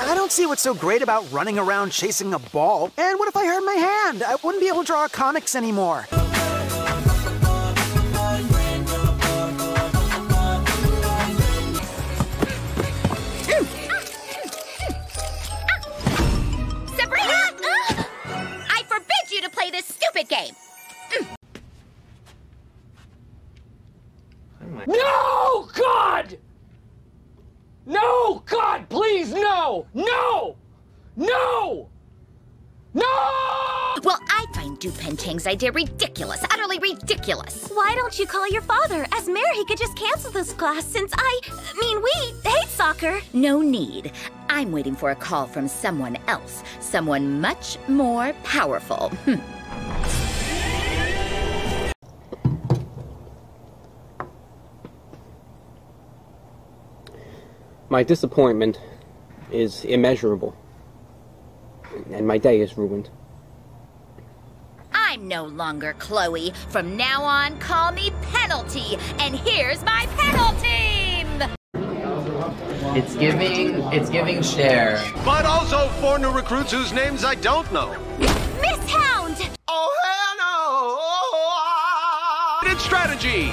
I don't see what's so great about running around chasing a ball. And what if I hurt my hand? I wouldn't be able to draw comics anymore. No! No! No! No! Well, I find Dupain-Cheng's idea ridiculous, utterly ridiculous. Why don't you call your father? As mayor, he could just cancel this class since I mean, we hate soccer. No need. I'm waiting for a call from someone else, someone much more powerful. Hmm. My disappointment is immeasurable, and my day is ruined. I'm no longer Chloe. From now on, call me Penalty. And here's my penalty! It's giving, it's giving share. But also four new recruits whose names I don't know. Miss Hound! Oh, hell no! It's strategy!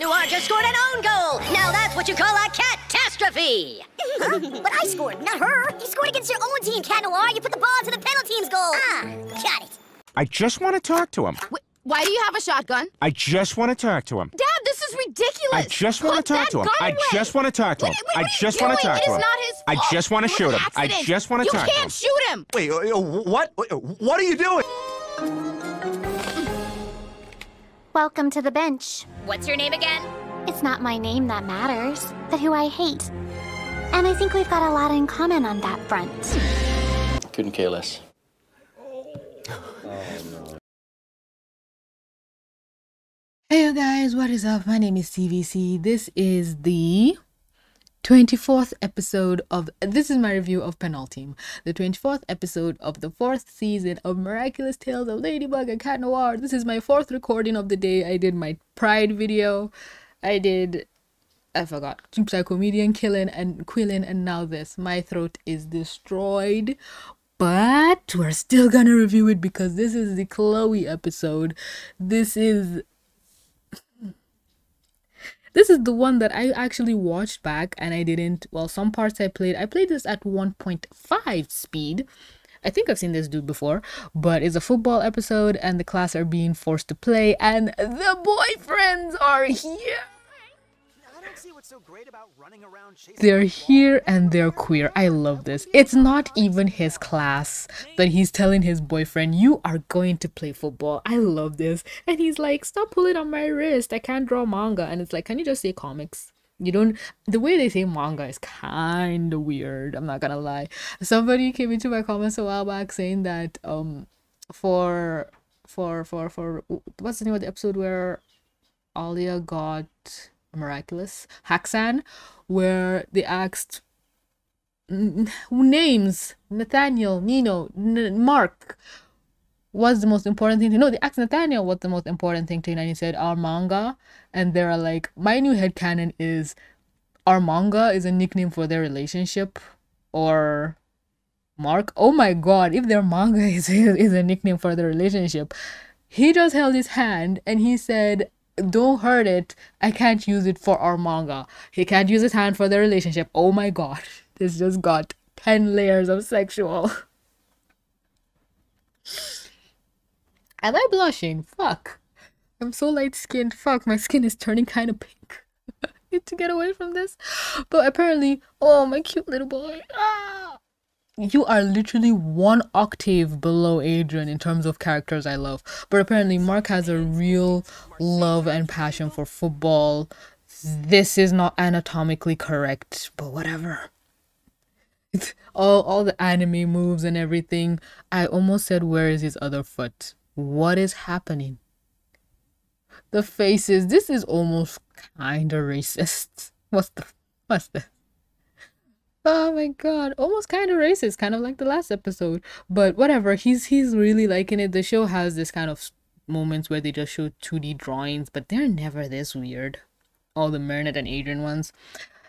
Noir just scored an own goal. Now that's what you call a catastrophe. but I scored, not her. You scored against your own team, Cat Noir. You put the ball into the penalty team's goal. Ah, got it. I just want to talk to him. Why do you have a shotgun? I just want to talk to him. Dad, this is ridiculous. I just want to talk to him. I just want to talk to him. Wait, wait, I just want to talk to him. I just want to shoot him. I just want to talk to him. You can't shoot him. Wait, what? What are you doing? Welcome to the bench. What's your name again? It's not my name that matters, but who I hate. And I think we've got a lot in common on that front. Couldn't care less. Hey you guys, what is up? My name is TVC. This is the 24th episode of this is my review of Penalteam, the 24th episode of the fourth season of Miraculous Tales of Ladybug and Cat Noir. This is my fourth recording of the day. I did my Pride video. I did I forgot Psycomedian killing and quilling and now this. My throat is destroyed. But we're still gonna review it because this is the Chloe episode. This is this is the one that I actually watched back and I didn't. Well, some parts I played. I played this at 1.5 speed. I think I've seen this dude before, but it's a football episode and the class are being forced to play and the boyfriends are here. They're here and they're queer. I love this. It's not even his class, that he's telling his boyfriend, You are going to play football. I love this. And he's like, Stop pulling on my wrist. I can't draw manga. And it's like, Can you just say comics? You don't. The way they say manga is kind of weird. I'm not gonna lie. Somebody came into my comments a while back saying that um, for for for for what's the name of the episode where Alya got miraculous Haxan, where they asked names Nathaniel, Nino, N- Marc. What's the most important thing to know? They asked Nathaniel what's the most important thing to know, and he said our manga. And they're like, my new head headcanon is our manga is a nickname for their relationship or Marc. Oh my god, if their manga is, is a nickname for their relationship. He just held his hand and he said, Don't hurt it. I can't use it for our manga. He can't use his hand for their relationship. Oh my god. This just got 10 layers of sexual. Am I blushing? Fuck. I'm so light skinned. Fuck, my skin is turning kind of pink. Need to get away from this. But apparently, oh, my cute little boy. Ah! You are literally one octave below Adrien in terms of characters I love. But apparently, Marc has a real love and passion for football. This is not anatomically correct, but whatever. All all the anime moves and everything. I almost said, "Where is his other foot? What is happening?" The faces. This is almost kind of racist. What's the what's the? Oh my god, almost kind of racist, kind of like the last episode. But whatever, he's he's really liking it. The show has this kind of moments where they just show 2D drawings, but they're never this weird. All the Marinette and Adrien ones.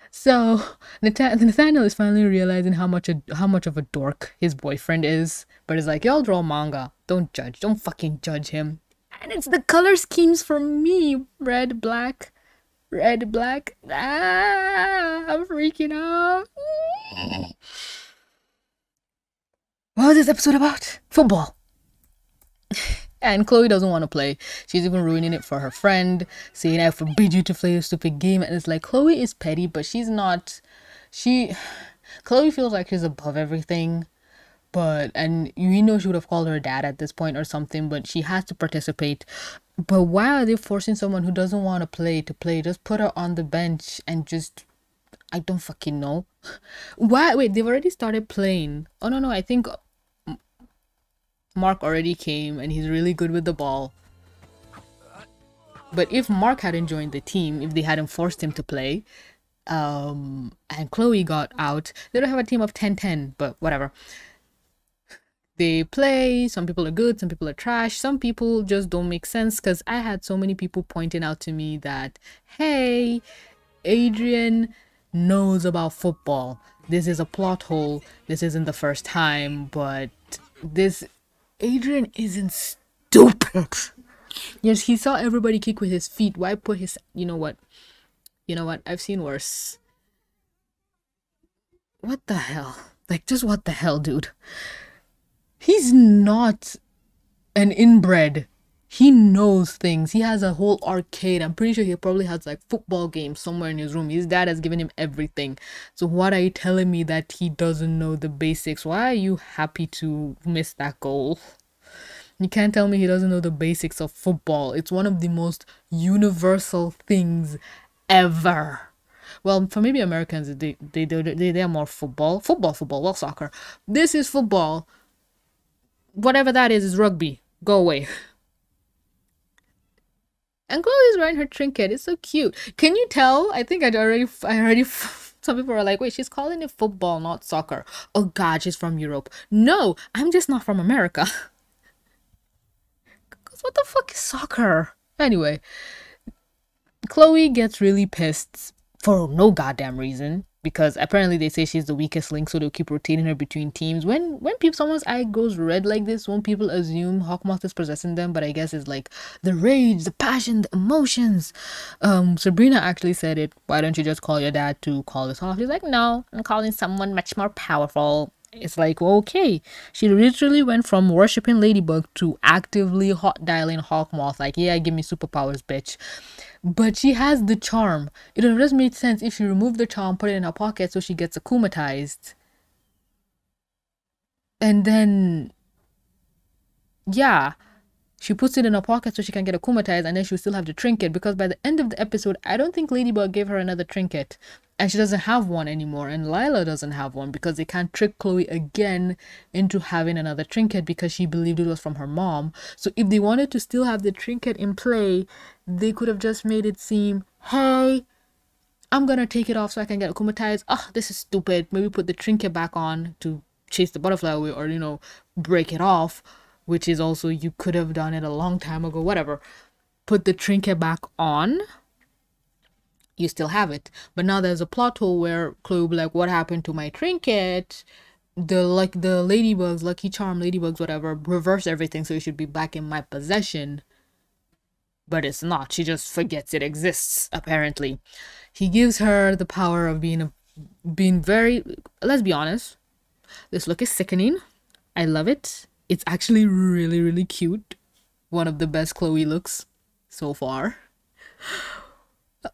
So Nath- Nathaniel is finally realizing how much a, how much of a dork his boyfriend is, but is like, y'all draw manga. Don't judge. Don't fucking judge him. And it's the color schemes for me. Red, black, red, black. Ah, I'm freaking out. What is this episode about? Football. And Chloe doesn't want to play. She's even ruining it for her friend, saying, I forbid you to play this stupid game. And it's like, Chloe is petty, but she's not. She. Chloe feels like she's above everything. But, and you know, she would have called her dad at this point or something, but she has to participate. But why are they forcing someone who doesn't want to play to play? Just put her on the bench and just. I don't fucking know. Why? Wait, they've already started playing. Oh, no, no, I think Marc already came and he's really good with the ball. But if Marc hadn't joined the team, if they hadn't forced him to play, um, and Chloe got out, they don't have a team of 10-10, but whatever. They play, some people are good, some people are trash, some people just don't make sense because I had so many people pointing out to me that, hey, Adrien knows about football. This is a plot hole. This isn't the first time, but this Adrien isn't stupid. Yes, he saw everybody kick with his feet. Why put his. You know what? You know what? I've seen worse. What the hell? Like, just what the hell, dude? He's not an inbred. He knows things. He has a whole arcade. I'm pretty sure he probably has like football games somewhere in his room. His dad has given him everything. So what are you telling me that he doesn't know the basics? Why are you happy to miss that goal? You can't tell me he doesn't know the basics of football. It's one of the most universal things ever. Well, for maybe Americans, they they they they, are more football, football, football, well, soccer. This is football. Whatever that is is rugby. Go away. And Chloe's wearing her trinket. It's so cute. Can you tell? I think I already, I already. Some people are like, wait, she's calling it football, not soccer. Oh God, she's from Europe. No, I'm just not from America. Cause what the fuck is soccer? Anyway, Chloe gets really pissed for no goddamn reason because apparently they say she's the weakest link, so they'll keep rotating her between teams. When when people someone's eye goes red like this, won't people assume Hawkmoth is possessing them? But I guess it's like the rage, the passion, the emotions. Um, Sabrina actually said it. Why don't you just call your dad to call this off? He's like, no, I'm calling someone much more powerful. It's like, okay. She literally went from worshipping Ladybug to actively hot dialing Hawkmoth. Like, yeah, give me superpowers, bitch but she has the charm. It would just made sense if she removed the charm, put it in her pocket so she gets akumatized. And then, yeah, she puts it in her pocket so she can get akumatized and then she'll still have the trinket because by the end of the episode, I don't think Ladybug gave her another trinket. And she doesn't have one anymore. And Lila doesn't have one because they can't trick Chloe again into having another trinket because she believed it was from her mom. So if they wanted to still have the trinket in play, they could have just made it seem, hey, I'm gonna take it off so I can get akumatized. Ah, oh, this is stupid. Maybe put the trinket back on to chase the butterfly away or, you know, break it off which is also you could have done it a long time ago, whatever. Put the trinket back on. You still have it. But now there's a plot hole where Chloe like, what happened to my trinket? The like the ladybugs, lucky charm ladybugs, whatever, reverse everything so it should be back in my possession. But it's not. She just forgets it exists, apparently. He gives her the power of being a being very let's be honest. This look is sickening. I love it it's actually really, really cute. One of the best Chloe looks so far.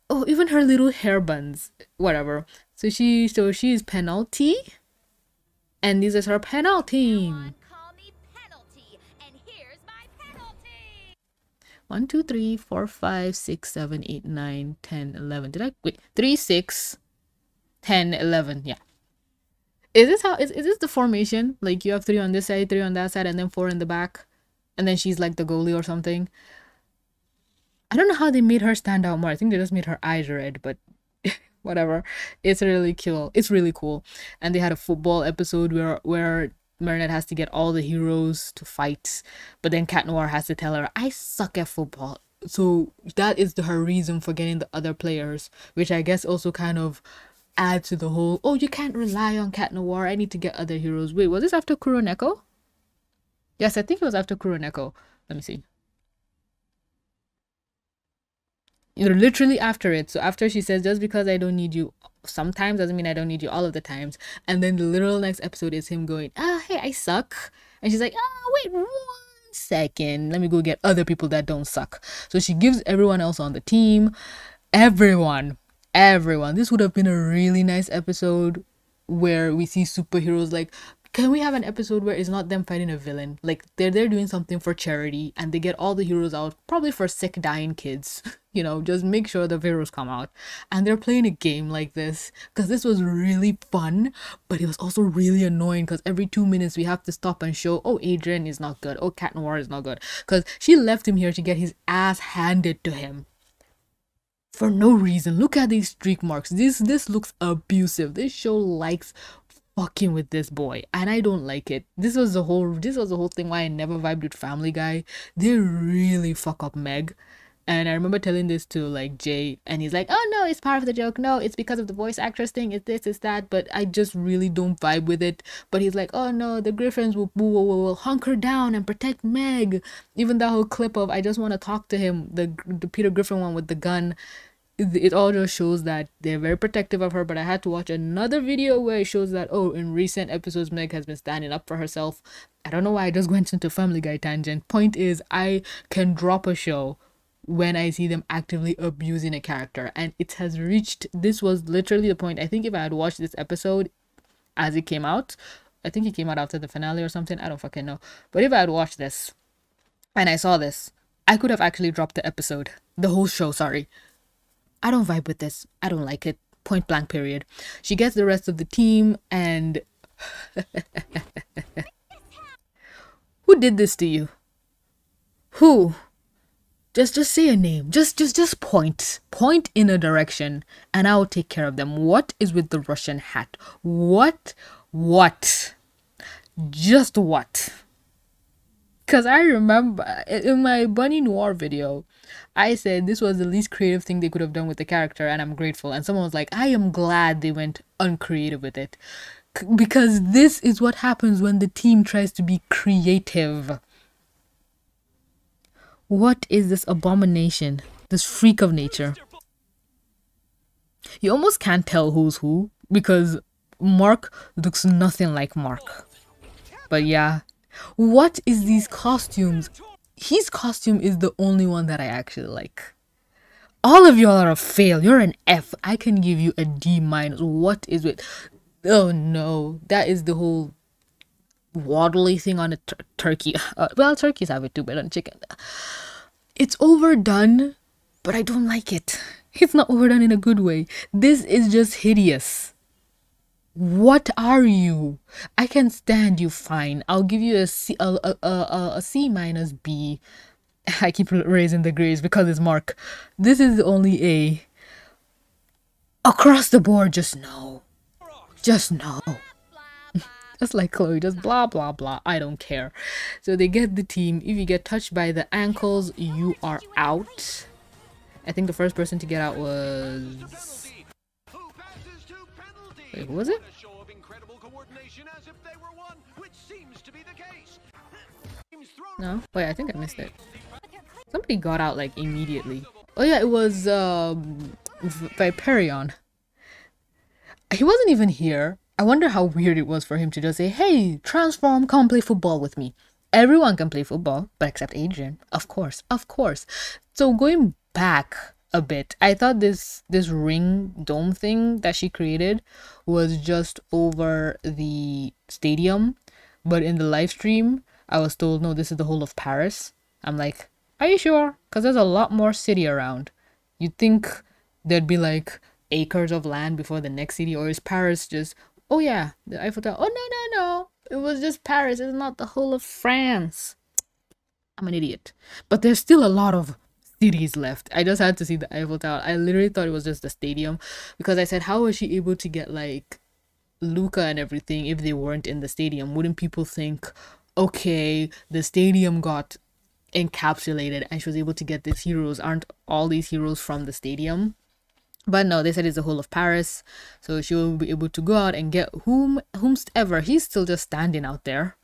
Oh, even her little hair buns. Whatever. So she so she's penalty. And this is her penalty. One, two, three, four, five, six, seven, eight, nine, ten, eleven. Did I wait? Three, six, ten, eleven. Yeah. Is this how is, is this the formation? Like you have three on this side, three on that side, and then four in the back, and then she's like the goalie or something. I don't know how they made her stand out more. I think they just made her eyes red, but whatever. It's really cool. It's really cool. And they had a football episode where where Marinette has to get all the heroes to fight, but then Cat Noir has to tell her, I suck at football. So that is the, her reason for getting the other players, which I guess also kind of adds to the whole, oh, you can't rely on Cat Noir. I need to get other heroes. Wait, was this after Kuroneko? Yes, I think it was after Kuroneko. Let me see. You're literally after it. So after she says, just because I don't need you sometimes doesn't mean I don't need you all of the times. And then the literal next episode is him going, ah, hey, I suck. And she's like, ah, wait one second. Let me go get other people that don't suck. So she gives everyone else on the team, everyone, everyone. This would have been a really nice episode where we see superheroes like can we have an episode where it's not them fighting a villain like they're they're doing something for charity and they get all the heroes out probably for sick dying kids you know just make sure the heroes come out. And they're playing a game like this because this was really fun but it was also really annoying because every two minutes we have to stop and show oh adrien is not good. Oh cat noir is not good. Because she left him here to get his ass handed to him. For no reason. Look at these streak marks. This this looks abusive. This show likes fucking with this boy and i don't like it. This was the whole this was the whole thing why i never vibed with family guy. They really fuck up meg and i remember telling this to like jay and he's like oh no it's part of the joke. No it's because of the voice actress thing. It's this it's that. But i just really don't vibe with it. But he's like oh no the griffins will, will, will, will hunker down and protect meg. Even that whole clip of i just want to talk to him the, the peter griffin one with the gun it all just shows that they're very protective of her. But i had to watch another video where it shows that oh in recent episodes meg has been standing up for herself. I don't know why i just went into family guy tangent. Point is i can drop a show when i see them actively abusing a character and it has reached this was literally the point i think if i had watched this episode as it came out i think it came out after the finale or something i don't fucking know but if i had watched this and i saw this i could have actually dropped the episode the whole show sorry I don't vibe with this. I don't like it. Point blank, period. She gets the rest of the team and. Who did this to you? Who? Just just say a name. Just just just point. Point in a direction and I'll take care of them. What is with the Russian hat? What? What? Just what? Cause I remember in my Bunny Noir video, I said this was the least creative thing they could have done with the character, and I'm grateful. And someone was like, I am glad they went uncreative with it. Because this is what happens when the team tries to be creative. What is this abomination? This freak of nature? You almost can't tell who's who because Marc looks nothing like Marc. But yeah, what is these costumes? his costume is the only one that I actually like. All of y'all are a fail. You're an F. I can give you a D minus. What is it? Oh no, that is the whole waddly thing on a tur- turkey. Uh, well, turkeys have it too, but on chicken, it's overdone. But I don't like it. It's not overdone in a good way. This is just hideous. What are you? I can stand you fine. I'll give you a C, a, a, a, a C minus B. I keep raising the grades because it's Marc. This is only A. Across the board, just no. Just no. Just like Chloe, just blah blah blah. I don't care. So they get the team. If you get touched by the ankles, you are out. I think the first person to get out was Wait, who was it? No? Wait, I think I missed it. Somebody got out like immediately. Oh yeah, it was um Viperion. He wasn't even here. I wonder how weird it was for him to just say, Hey, transform, come play football with me. Everyone can play football, but except Adrien. Of course, of course. So going back a bit. I thought this this ring dome thing that she created was just over the stadium, but in the live stream, I was told no, this is the whole of Paris. I'm like, are you sure? Because there's a lot more city around. You'd think there'd be like acres of land before the next city, or is Paris just? Oh yeah, the Eiffel Tower. Oh no no no, it was just Paris. It's not the whole of France. I'm an idiot, but there's still a lot of cities left. I just had to see the Eiffel Tower. I literally thought it was just the stadium because I said, how was she able to get like Luca and everything, if they weren't in the stadium, wouldn't people think, okay, the stadium got encapsulated and she was able to get these heroes? Aren't all these heroes from the stadium? But no, they said it's the whole of Paris, so she will be able to go out and get whom whomsoever. He's still just standing out there.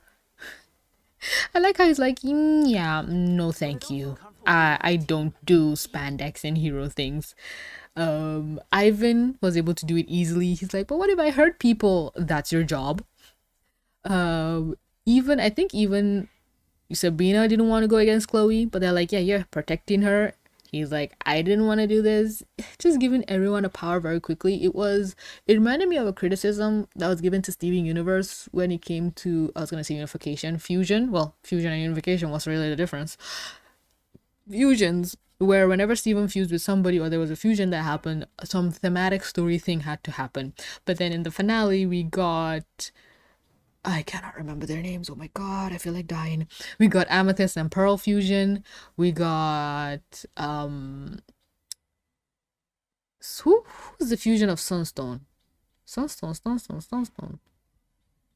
I like how he's like, "Mm, yeah, no, thank you. I I don't do spandex and hero things. Um, Ivan was able to do it easily. He's like, but what if I hurt people? That's your job. Um, even I think even Sabrina didn't want to go against Chloe, but they're like, yeah, you're protecting her. He's like, I didn't want to do this. Just giving everyone a power very quickly. It was, it reminded me of a criticism that was given to Steven Universe when it came to, I was going to say unification, fusion. Well, fusion and unification, what's really the difference? Fusions, where whenever Steven fused with somebody or there was a fusion that happened, some thematic story thing had to happen. But then in the finale, we got I cannot remember their names. Oh my god, I feel like dying. We got Amethyst and Pearl fusion. We got um who who's the fusion of Sunstone? Sunstone, Sunstone, Sunstone.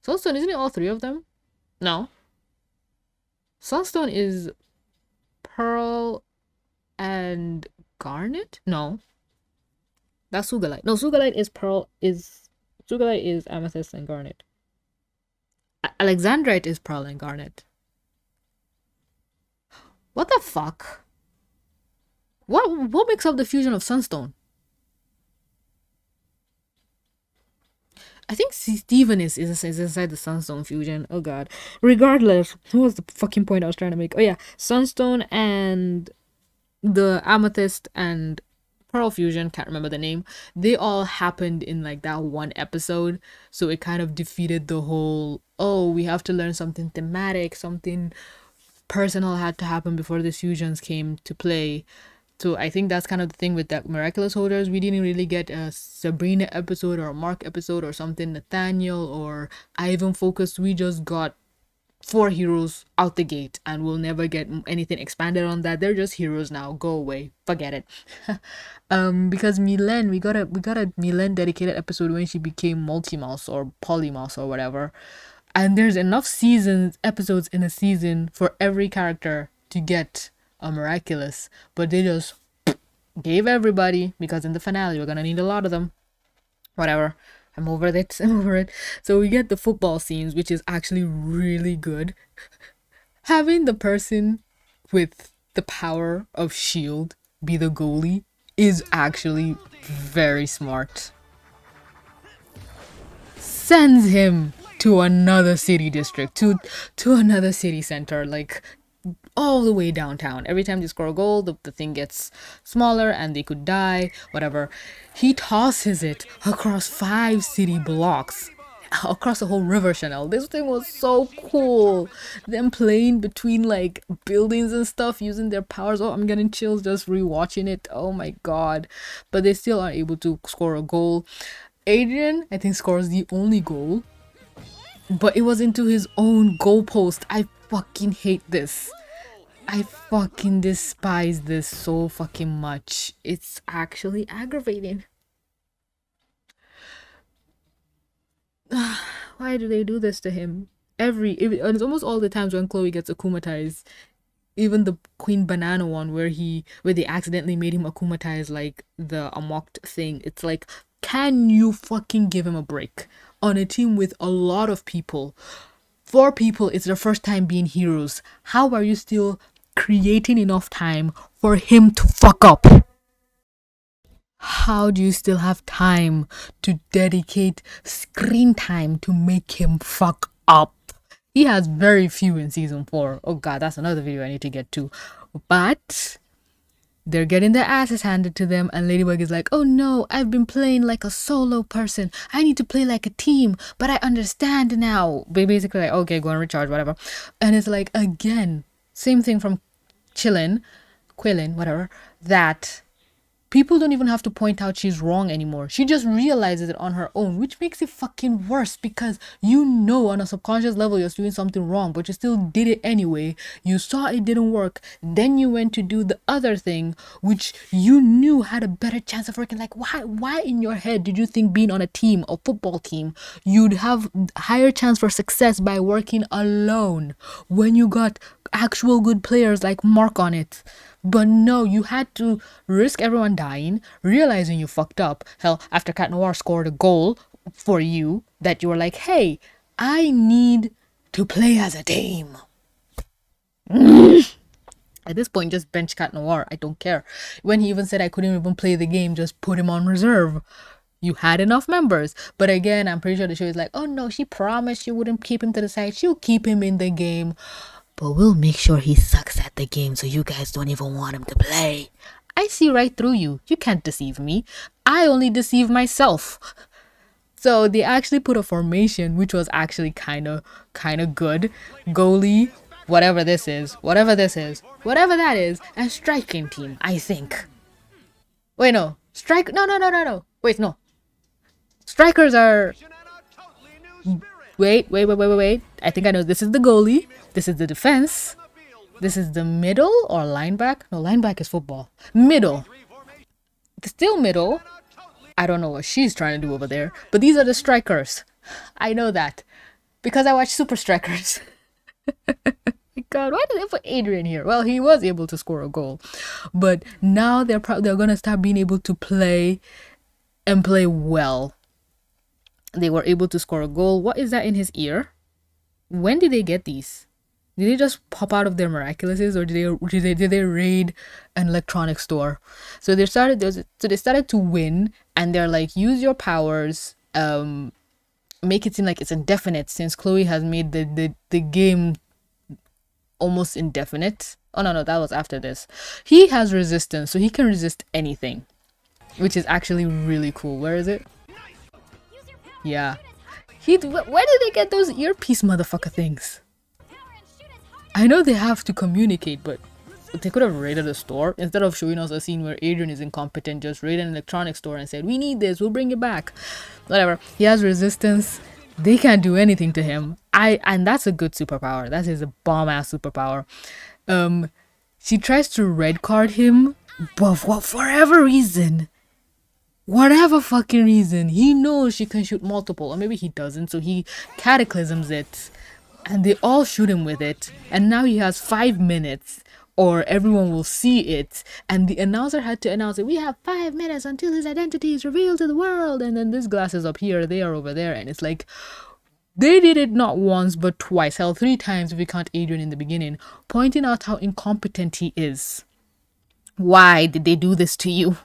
Sunstone, isn't it all three of them? No. Sunstone is Pearl and Garnet? No. That's Sugilite. No, Sugilite is Pearl is Sugilite is Amethyst and Garnet. Alexandrite is Pearl and Garnet. What the fuck? What what makes up the fusion of Sunstone? I think Steven is, is, is inside the Sunstone fusion. Oh god. Regardless, what was the fucking point I was trying to make? Oh yeah, Sunstone and the Amethyst and Pearl Fusion, can't remember the name, they all happened in like that one episode. So it kind of defeated the whole, oh, we have to learn something thematic, something personal had to happen before the fusions came to play. So I think that's kind of the thing with that miraculous holders. We didn't really get a Sabrina episode or a Marc episode or something Nathaniel or Ivan focused. We just got four heroes out the gate and we'll never get anything expanded on that. They're just heroes now. Go away. Forget it. Um because Mylène we got a we got a Mylène dedicated episode when she became multi-mouse or polymouse or whatever. And there's enough seasons episodes in a season for every character to get a miraculous but they just gave everybody because in the finale we're gonna need a lot of them. Whatever I'm over it. I'm over it. So we get the football scenes, which is actually really good. Having the person with the power of shield be the goalie is actually very smart. Sends him to another city district, to to another city center, like all the way downtown. Every time they score a goal, the, the thing gets smaller and they could die, whatever. He tosses it across five city blocks across the whole river Chanel. This thing was so cool. Them playing between like buildings and stuff using their powers. Oh, I'm getting chills just rewatching it. Oh my god. But they still are able to score a goal. Adrien, I think, scores the only goal. But it was into his own goalpost. I fucking hate this. I fucking despise this so fucking much. It's actually aggravating. Why do they do this to him? Every it's almost all the times when Chloe gets akumatized. Even the Queen Banana one where he where they accidentally made him akumatize like the amoked thing. It's like, can you fucking give him a break? On a team with a lot of people. Four people, it's their first time being heroes. How are you still creating enough time for him to fuck up? How do you still have time to dedicate screen time to make him fuck up? He has very few in season four. Oh god, that's another video I need to get to. But they're getting their asses handed to them, and Ladybug is like, Oh no, I've been playing like a solo person. I need to play like a team, but I understand now. They basically like, okay, go and recharge, whatever. And it's like again, same thing from Chillin, Quillin, whatever, that people don't even have to point out she's wrong anymore. She just realizes it on her own, which makes it fucking worse because you know on a subconscious level you're doing something wrong, but you still did it anyway. You saw it didn't work. Then you went to do the other thing, which you knew had a better chance of working. Like, why why in your head did you think being on a team, a football team, you'd have higher chance for success by working alone when you got actual good players like Marc on it? But no, you had to risk everyone dying, realizing you fucked up. Hell, after Cat Noir scored a goal for you, that you were like, hey, I need to play as a team. At this point, just bench Cat Noir. I don't care. When he even said I couldn't even play the game, just put him on reserve. You had enough members. But again, I'm pretty sure the show is like, oh no, she promised she wouldn't keep him to the side. She'll keep him in the game but we'll make sure he sucks at the game so you guys don't even want him to play. I see right through you. You can't deceive me. I only deceive myself. So they actually put a formation which was actually kind of kind of good. Goalie, whatever this is, whatever this is, whatever that is, and striking team, I think. Wait, no. Strike No, no, no, no, no. Wait, no. Strikers are mm, Wait, wait, wait, wait, wait, wait. I think I know. This is the goalie. This is the defense. This is the middle or lineback. No, lineback is football. Middle. Still middle. I don't know what she's trying to do over there. But these are the strikers. I know that. Because I watch Supa Strikas. God, why did they put Adrien here? Well, he was able to score a goal, but now they're they're gonna start being able to play and play well they were able to score a goal. What is that in his ear? When did they get these? Did they just pop out of their miraculouses, or did they did they, did they raid an electronic store? So they started so they started to win, and they're like, use your powers, um, make it seem like it's indefinite since Chloe has made the the, the game almost indefinite. Oh no no that was after this. He has resistance, so he can resist anything, which is actually really cool. Where is it? Yeah. He, where did they get those earpiece motherfucker things? I know they have to communicate, but they could have raided a store instead of showing us a scene where Adrien is incompetent, just raided an electronics store and said, We need this, we'll bring it back. Whatever. He has resistance. They can't do anything to him. I and that's a good superpower. That is a bomb ass superpower. Um she tries to red card him, but for whatever reason, whatever fucking reason, he knows she can shoot multiple, or maybe he doesn't, so he cataclysms it, and they all shoot him with it, and now he has five minutes, or everyone will see it, and the announcer had to announce it. We have five minutes until his identity is revealed to the world, and then this glass is up here, they are over there, and it's like. They did it not once but twice, hell, three times if we count Adrien in the beginning, pointing out how incompetent he is. Why did they do this to you?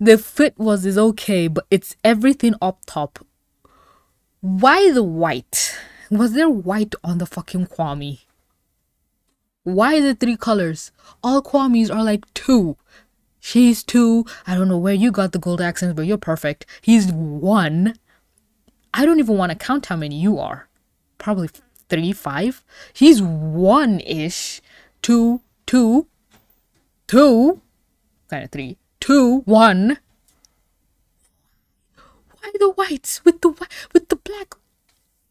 the fit was is okay, but it's everything up top. Why the white? Was there white on the fucking Kwami? Why is it three colors? All Kwamis are like two. She's two. I don't know where you got the gold accents, but you're perfect. He's one. I don't even want to count how many you are. Probably three, five. He's one ish. Two, two, two, kind of three two, one. Why the whites with the with the black?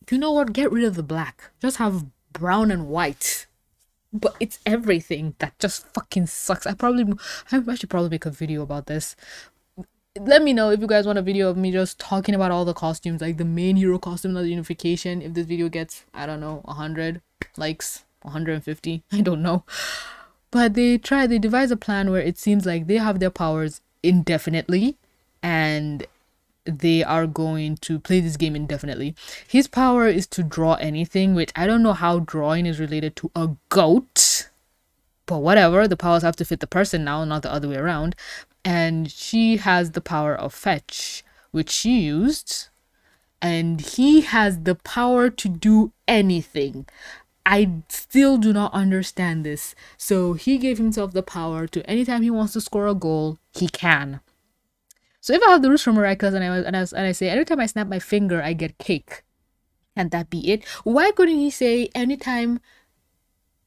You know what? Get rid of the black. Just have brown and white. But it's everything that just fucking sucks. I probably I should probably make a video about this. Let me know if you guys want a video of me just talking about all the costumes, like the main hero costume the unification. If this video gets, I don't know, 100 likes, 150, I don't know. But they try, they devise a plan where it seems like they have their powers indefinitely and they are going to play this game indefinitely. His power is to draw anything, which I don't know how drawing is related to a goat. But whatever, the powers have to fit the person now, not the other way around. And she has the power of fetch, which she used. And he has the power to do anything. I still do not understand this. So he gave himself the power to anytime he wants to score a goal, he can. So if I have the rules from Miraculous and I, and I, and I say, anytime I snap my finger, I get cake, can that be it? Why couldn't he say, anytime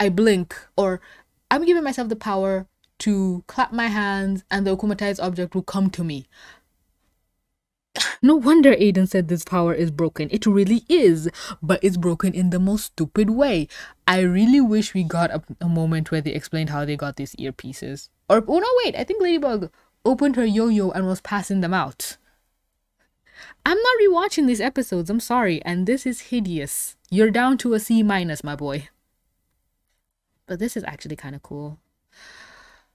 I blink, or I'm giving myself the power to clap my hands and the akumatized object will come to me. No wonder Aiden said this power is broken. It really is, but it's broken in the most stupid way. I really wish we got a, a moment where they explained how they got these earpieces. Or, oh no, wait, I think Ladybug opened her yo yo and was passing them out. I'm not rewatching these episodes, I'm sorry, and this is hideous. You're down to a C minus, my boy. But this is actually kind of cool.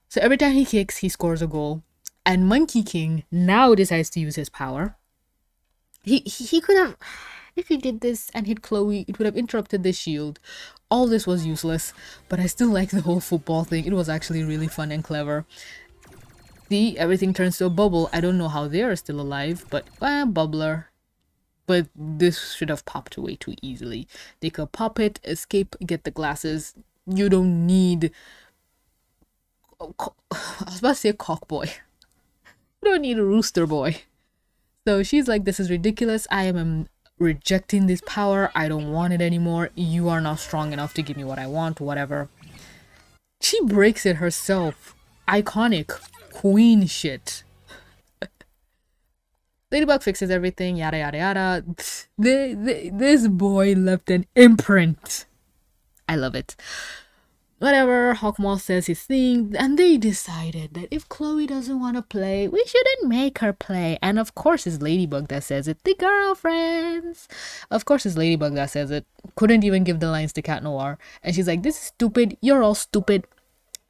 So every time he kicks, he scores a goal. And Monkey King now decides to use his power. He, he, he could have, if he did this and hit Chloe, it would have interrupted the shield. All this was useless, but I still like the whole football thing. It was actually really fun and clever. See, everything turns to a bubble. I don't know how they are still alive, but eh, bubbler. But this should have popped away too easily. They could pop it, escape, get the glasses. You don't need. I was about to say cock boy. You don't need a rooster boy. So she's like, This is ridiculous. I am rejecting this power. I don't want it anymore. You are not strong enough to give me what I want, whatever. She breaks it herself. Iconic queen shit. Ladybug fixes everything, yada yada yada. The, the, this boy left an imprint. I love it. Whatever, Hawkmoth says his thing, and they decided that if Chloe doesn't want to play, we shouldn't make her play. And of course, it's Ladybug that says it. The girlfriends! Of course, it's Ladybug that says it. Couldn't even give the lines to Cat Noir. And she's like, This is stupid. You're all stupid.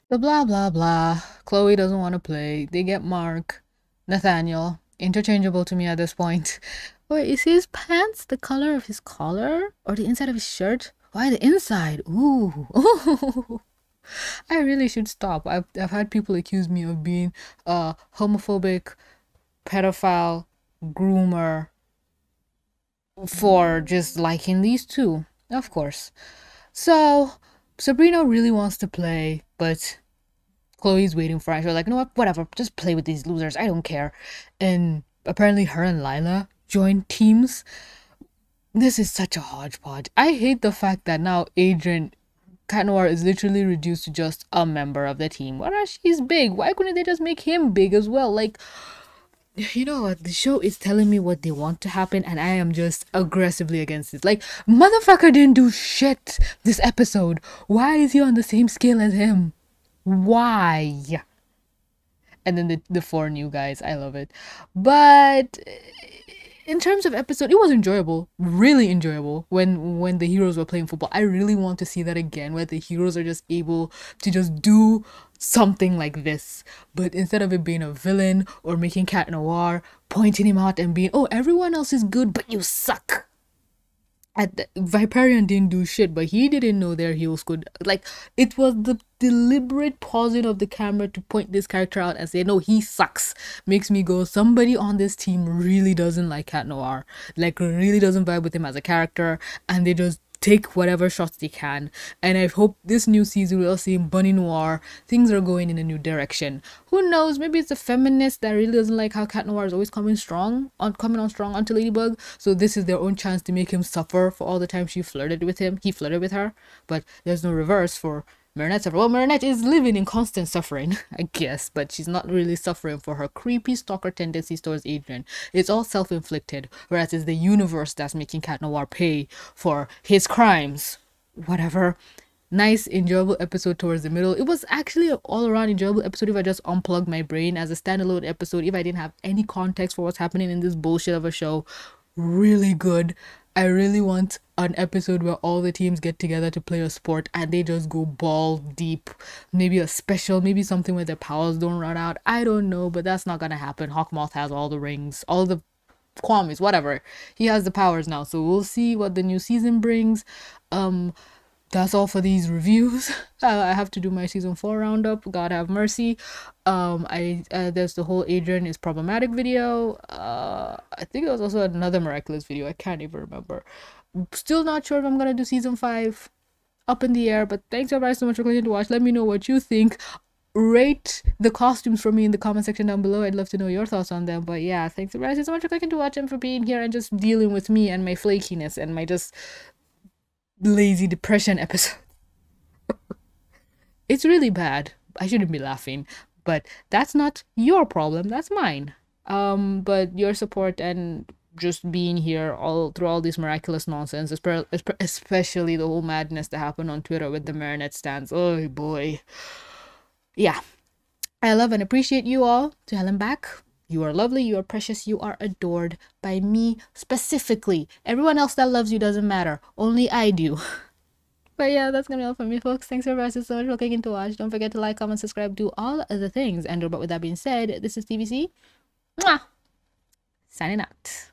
The blah blah blah. Chloe doesn't want to play. They get Marc. Nathaniel. Interchangeable to me at this point. Wait, is his pants the color of his collar? Or the inside of his shirt? Why the inside? Ooh. Ooh. I really should stop. I've, I've had people accuse me of being a homophobic, pedophile, groomer for just liking these two. Of course. So, Sabrina really wants to play, but Chloe's waiting for her. She's like, you know what, whatever, just play with these losers. I don't care. And apparently, her and Lila join teams. This is such a hodgepodge. I hate the fact that now Adrien Cat is literally reduced to just a member of the team. Whereas she's big. Why couldn't they just make him big as well? Like, you know what? The show is telling me what they want to happen, and I am just aggressively against it. Like, motherfucker didn't do shit this episode. Why is he on the same scale as him? Why? And then the, the four new guys. I love it. But in terms of episode, it was enjoyable, really enjoyable when when the heroes were playing football. I really want to see that again, where the heroes are just able to just do something like this. But instead of it being a villain or making Cat Noir pointing him out and being, oh, everyone else is good, but you suck. At the, Viperion didn't do shit, but he didn't know their heels could. Like, it was the deliberate pausing of the camera to point this character out and say, no, he sucks. Makes me go, somebody on this team really doesn't like Cat Noir. Like, really doesn't vibe with him as a character, and they just take whatever shots they can. And I hope this new season we'll see Bunny Noir. Things are going in a new direction. Who knows? Maybe it's a feminist that really doesn't like how Cat Noir is always coming strong on coming on strong onto Ladybug. So this is their own chance to make him suffer for all the time she flirted with him. He flirted with her, but there's no reverse for Marinette. Well, Marinette is living in constant suffering, I guess, but she's not really suffering for her creepy stalker tendencies towards Adrien. It's all self inflicted, whereas it's the universe that's making Cat Noir pay for his crimes. Whatever. Nice, enjoyable episode towards the middle. It was actually an all around enjoyable episode if I just unplugged my brain as a standalone episode, if I didn't have any context for what's happening in this bullshit of a show. Really good. I really want an episode where all the teams get together to play a sport and they just go ball deep. Maybe a special, maybe something where their powers don't run out. I don't know, but that's not gonna happen. Hawkmoth has all the rings, all the Kwamis, whatever. He has the powers now, so we'll see what the new season brings. Um, that's all for these reviews. Uh, I have to do my season four roundup. God have mercy. Um, I uh, there's the whole Adrien is problematic video. Uh, I think it was also another miraculous video. I can't even remember. Still not sure if I'm gonna do season five. Up in the air, but thanks everybody so much for clicking to watch. Let me know what you think. Rate the costumes for me in the comment section down below. I'd love to know your thoughts on them. But yeah, thanks everybody so much for clicking to watch and for being here and just dealing with me and my flakiness and my just lazy depression episode. it's really bad, I shouldn't be laughing, but that's not your problem. That's mine. Um, but your support and just being here all through all this miraculous nonsense, espe- espe- especially the whole madness that happened on Twitter with the Marinette stands. Oh boy. Yeah. I love and appreciate you all. To hell and back. You are lovely, you are precious, you are adored by me specifically. Everyone else that loves you doesn't matter. Only I do. But yeah, that's gonna be all for me, folks. Thanks for watching so much for clicking to watch. Don't forget to like, comment, subscribe, do all the things. And but with that being said, this is TVC. Mwah! Signing out.